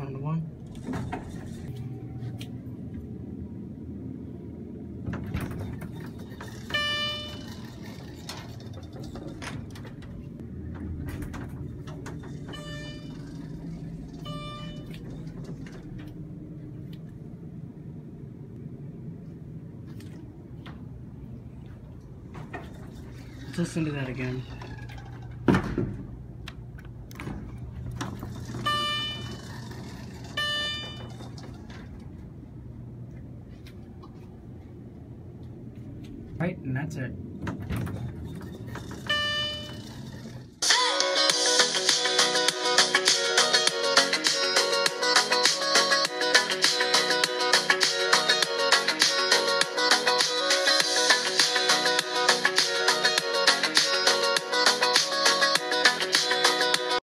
on the one. Let's listen to that again. Right, and that's it.